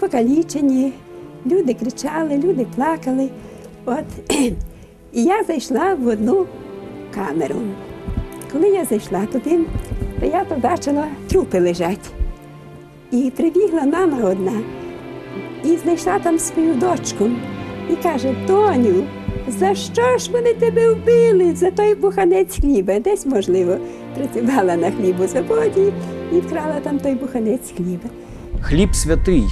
покалічені, люди кричали, люди плакали. От. І я зайшла в одну камеру. Коли я зайшла туди, то я побачила, трупи лежать. І прибігла мама одна і знайшла там свою дочку і каже: Доню, за що ж вони тебе вбили? За той буханець хліба. Десь, можливо, працювала на хлібозаводі і вкрала там той буханець хліба. Хліб святий.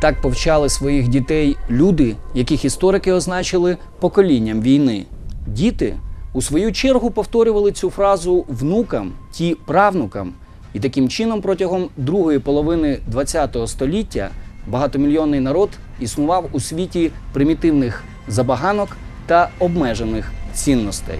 Так повчали своїх дітей люди, яких історики означили поколінням війни. Діти у свою чергу повторювали цю фразу внукам, ті правнукам. І таким чином протягом другої половини ХХ століття багатомільйонний народ існував у світі примітивних забаганок та обмежених цінностей.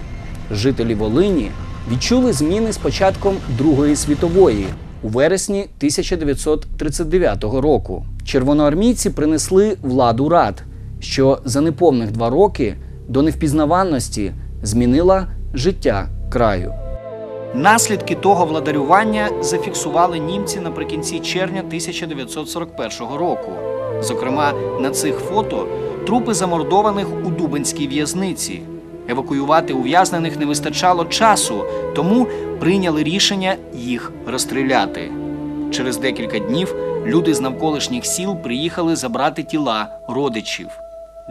Жителі Волині відчули зміни з початком Другої світової у вересні 1939 року. Червоноармійці принесли владу рад, що за неповних два роки до невпізнаваності змінила життя краю. Наслідки того владарювання зафіксували німці наприкінці червня 1941 року. Зокрема, на цих фото трупи замордованих у Дубинській в'язниці. Евакуювати ув'язнених не вистачало часу, тому прийняли рішення їх розстріляти. Через декілька днів люди з навколишніх сіл приїхали забрати тіла родичів.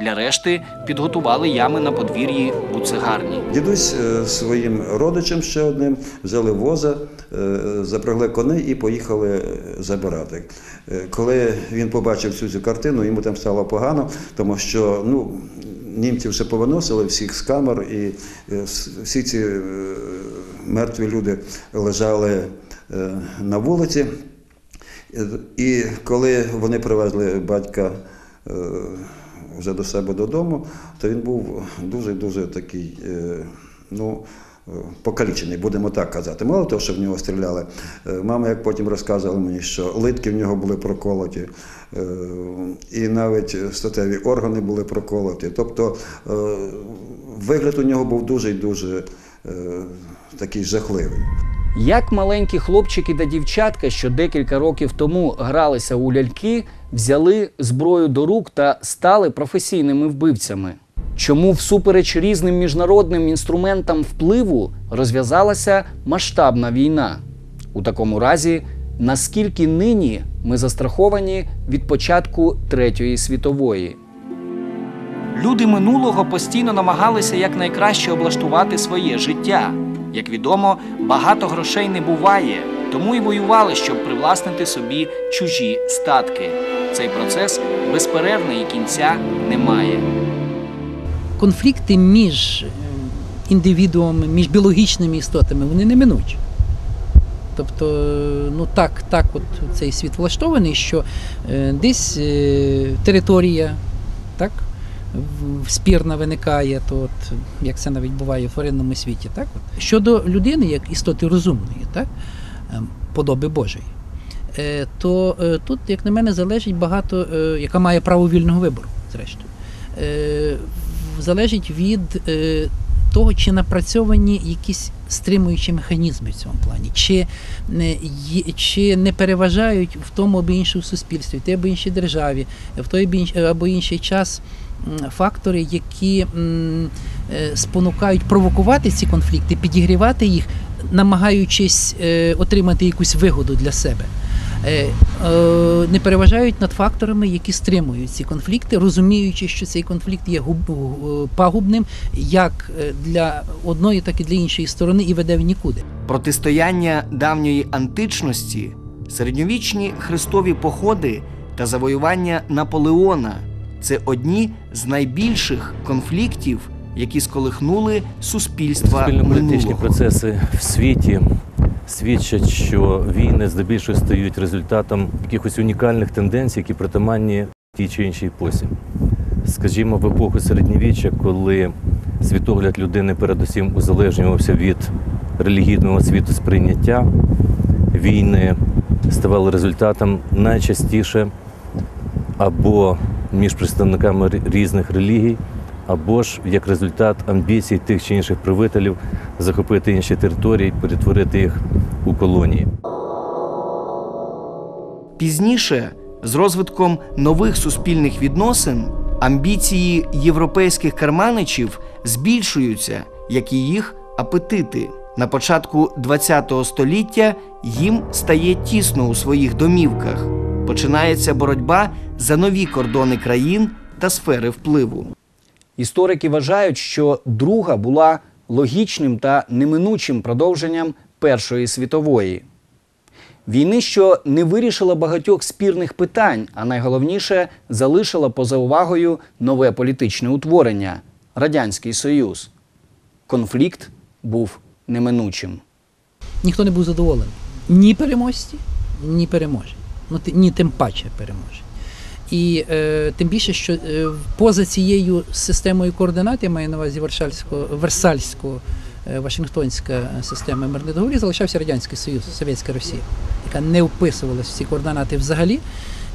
Для решти підготували ями на подвір'ї буцегарні. Дідусь е, своїм родичем ще одним взяли воза, е, запрягли коней і поїхали е, забирати. Коли він побачив цю цю картину, йому там стало погано, тому що ну, німці вже повиносили всіх з камер, і всі ці мертві люди лежали на вулиці. І коли вони привезли батька е, вже до себе додому, то він був дуже-дуже такий, е, ну, е, покалічений, будемо так казати. Мало того, що в нього стріляли. Мама, як потім розказувала мені, що литки в нього були проколоті, і навіть статеві органи були проколоті. Тобто вигляд у нього був дуже і дуже такий жахливий. Як маленькі хлопчики та дівчатка, що декілька років тому гралися у ляльки, взяли зброю до рук та стали професійними вбивцями? Чому всупереч різним міжнародним інструментам впливу розв'язалася масштабна війна? У такому разі, наскільки нині ми застраховані від початку Третьої світової? Люди минулого постійно намагалися якнайкраще облаштувати своє життя. Як відомо, багато грошей не буває, тому й воювали, щоб привласнити собі чужі статки. Цей процес безперервний і кінця не має. конфлікти між індивідуумами, між біологічними істотами, вони неминучі. Тобто, ну так, так от цей світ влаштований, що е, десь е, територія, так, спірна виникає, то от, як це навіть буває в тваринному світі. Так? От. Щодо людини, як істоти розумної, так, е, подоби Божої, е, то е, тут, як на мене, залежить багато, е, яка має право вільного вибору, зрештою. Залежить від того, чи напрацьовані якісь стримуючі механізми в цьому плані, чи чи не переважають в тому або іншому суспільстві, в тій або іншій державі, в той або інший час фактори, які е, спонукають провокувати ці конфлікти, підігрівати їх, намагаючись е, отримати якусь вигоду для себе. Е, е, не переважають над факторами, які стримують ці конфлікти, розуміючи, що цей конфлікт є губ- е, пагубним як для одної, так і для іншої сторони, і веде в нікуди. Протистояння давньої античності, середньовічні хрестові походи та завоювання Наполеона це одні з найбільших конфліктів, які сколихнули суспільства Суспільно-політичні процеси в світі свідчать, що війни здебільшого стають результатом якихось унікальних тенденцій, які притаманні тій чи іншій епосі. Скажімо, в епоху середньовіччя, коли світогляд людини передусім узалежнювався від релігійного світосприйняття, війни ставали результатом найчастіше або між представниками різних релігій, або ж як результат амбіцій тих чи інших правителів захопити інші території, перетворити їх у колонії. Пізніше З розвитком нових суспільних відносин амбіції європейських керманичів збільшуються, як і їх апетити. На початку ХХ століття їм стає тісно у своїх домівках. Починається боротьба за нові кордони країн та сфери впливу. Історики вважають, що друга була логічним та неминучим продовженням Першої світової. Війни, що не вирішила багатьох спірних питань, а найголовніше залишила поза увагою нове політичне утворення Радянський Союз. Конфлікт був неминучим. Ніхто не був задоволений. Ні переможці, ні переможі. Ну, ні тим паче переможі. І е, тим більше, що е, поза цією системою координат, я маю на увазі Версальського, е, Вашингтонська система мирних договорів, залишався Радянський Союз, Совєтська Росія, яка не вписувалася в ці координати взагалі.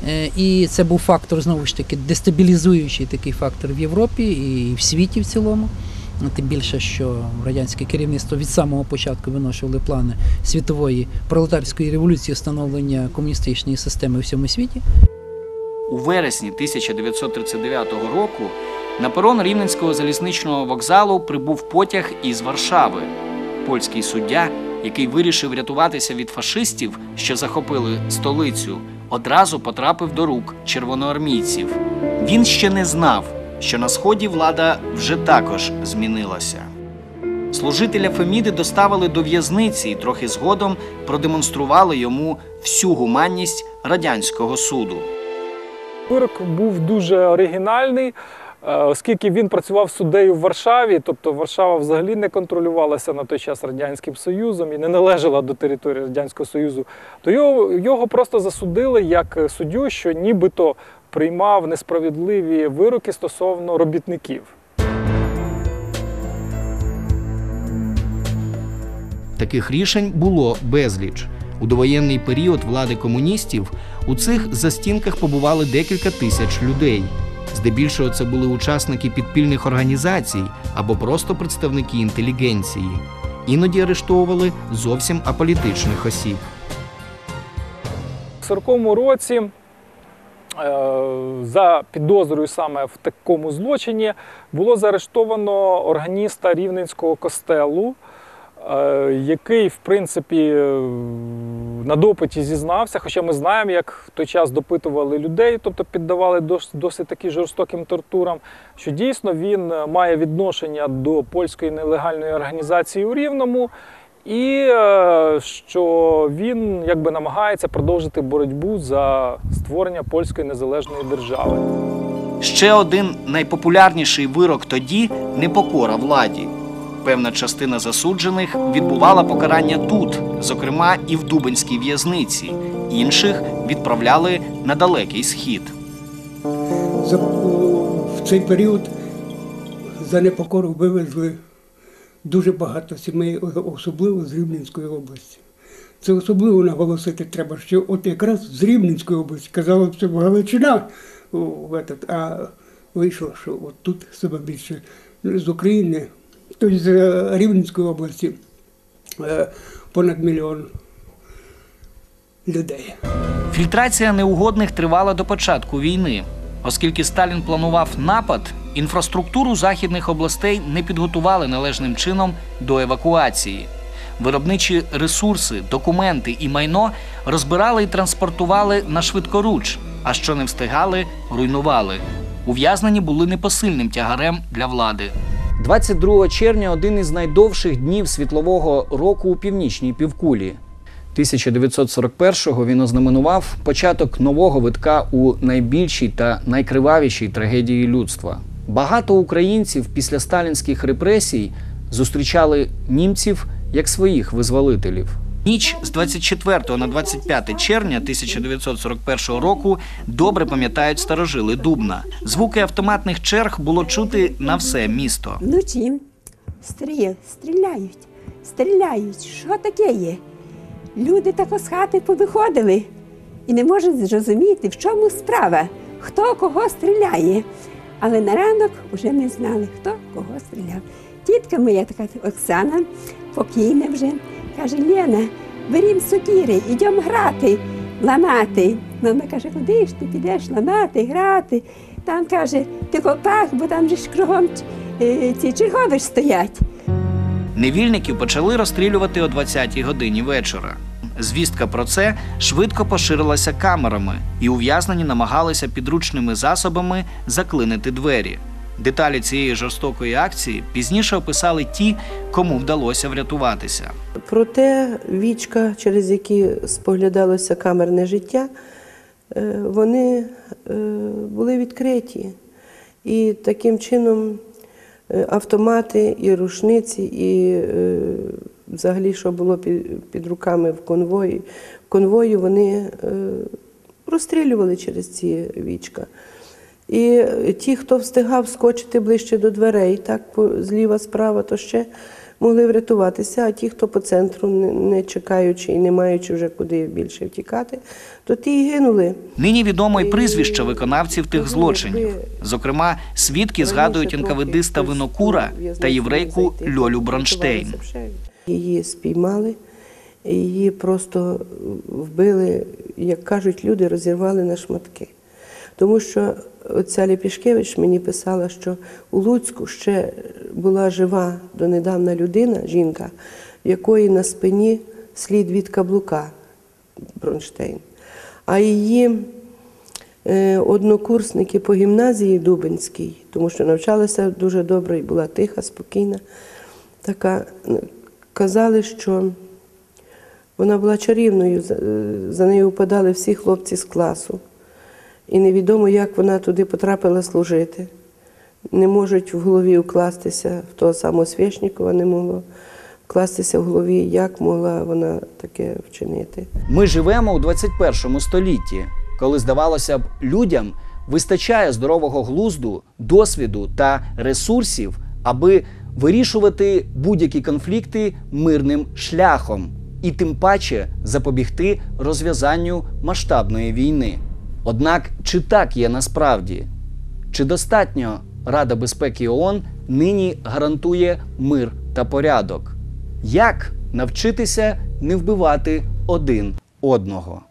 Е, І це був фактор, знову ж таки, дестабілізуючий такий фактор в Європі і в світі в цілому. Тим більше, що радянське керівництво від самого початку виношували плани світової пролетарської революції встановлення комуністичної системи у всьому світі. У вересні 1939 року на перон Рівненського залізничного вокзалу прибув потяг із Варшави. Польський суддя, який вирішив рятуватися від фашистів, що захопили столицю, одразу потрапив до рук червоноармійців. Він ще не знав, що на сході влада вже також змінилася. Служителя Феміди доставили до в'язниці і трохи згодом продемонстрували йому всю гуманність радянського суду. Вирок був дуже оригінальний, оскільки він працював суддею в Варшаві, тобто Варшава взагалі не контролювалася на той час Радянським Союзом і не належала до території Радянського Союзу, то його, його просто засудили як суддю, що нібито приймав несправедливі вироки стосовно робітників. Таких рішень було безліч. У довоєнний період влади комуністів у цих застінках побували декілька тисяч людей. Здебільшого це були учасники підпільних організацій або просто представники інтелігенції. Іноді арештовували зовсім аполітичних осіб. У 40-му році е, за підозрою саме в такому злочині було заарештовано органіста Рівненського костелу, який, в принципі, е, на допиті зізнався. Хоча ми знаємо, як в той час допитували людей, тобто піддавали дос- досить таки жорстоким тортурам, що дійсно він е, має відношення до польської нелегальної організації у Рівному. І е, що він якби намагається продовжити боротьбу за створення польської незалежної держави. Ще один найпопулярніший вирок тоді непокора владі. Певна частина засуджених відбувала покарання тут, зокрема і в Дубенській в'язниці. Інших відправляли на далекий схід. В цей період за непокору вивезли дуже багато сімей, особливо з Рівненської області. Це особливо наголосити треба, що от якраз з Рівненської області казали, що Галичина, в этот, а вийшло, що от тут саме більше з України, тобто з е, Рівненської області е, понад мільйон людей. Фільтрація неугодних тривала до початку війни. Оскільки Сталін планував напад, інфраструктуру західних областей не підготували належним чином до евакуації. Виробничі ресурси, документи і майно розбирали і транспортували на швидкоруч, а що не встигали, руйнували. Ув'язнені були непосильним тягарем для влади. 22 червня один із найдовших днів світлового року у північній півкулі. 1941-го він ознаменував початок нового витка у найбільшій та найкривавішій трагедії людства. Багато українців після сталінських репресій зустрічали німців як своїх визволителів. Ніч з 24 на 25 червня 1941 року добре пам'ятають старожили Дубна. Звуки автоматних черг було чути на все місто. Вночі стріл, стріляють, стріляють. Що таке є? Люди тако з хати повиходили і не можуть зрозуміти, в чому справа, хто кого стріляє. Але на ранок вже ми знали, хто кого стріляв. Тітка моя така Оксана, покійна вже, каже: Лена, берім сокіри, йдемо грати, ламати. Мама каже, куди ж ти підеш ламати, грати. Там каже, ти копак, бо там же ж кругом е, ці чергові стоять. Невільників почали розстрілювати о 20-й годині вечора. Звістка про це швидко поширилася камерами, і ув'язнені намагалися підручними засобами заклинити двері. Деталі цієї жорстокої акції пізніше описали ті, кому вдалося врятуватися. Проте вічка, через які споглядалося камерне життя, е, вони е, були відкриті. І таким чином е, автомати і рушниці, і взагалі, що було під, руками в конвої, в конвої, вони розстрілювали через ці вічка. І ті, хто встигав скочити ближче до дверей, так зліва, справа, то ще могли врятуватися. А ті, хто по центру, не- чекаючи і не маючи вже куди більше втікати, то ті й гинули. Нині відомо й прізвища виконавців тих злочинів. Зокрема, свідки згадують НКВДиста Винокура та єврейку Льолю Бронштейн. Її спіймали, її просто вбили, як кажуть люди, розірвали на шматки. Тому що оця Ліпішкевич мені писала, що у Луцьку ще була жива донедавна людина, жінка, в якої на спині слід від каблука Бронштейн. А її е, однокурсники по гімназії Дубинській, тому що навчалася дуже добре і була тиха, спокійна, така, казали, що вона була чарівною, е, за нею впадали всі хлопці з класу. І невідомо, як вона туди потрапила служити. Не можуть в голові укластися, в того самого Свєшнікова не могло вкластися в голові, як могла вона таке вчинити. Ми живемо у 21 столітті, коли здавалося б, людям вистачає здорового глузду, досвіду та ресурсів, аби вирішувати будь-які конфлікти мирним шляхом, і тим паче запобігти розв'язанню масштабної війни. Однак, чи так є насправді? Чи достатньо Рада безпеки ООН нині гарантує мир та порядок? Як навчитися не вбивати один одного?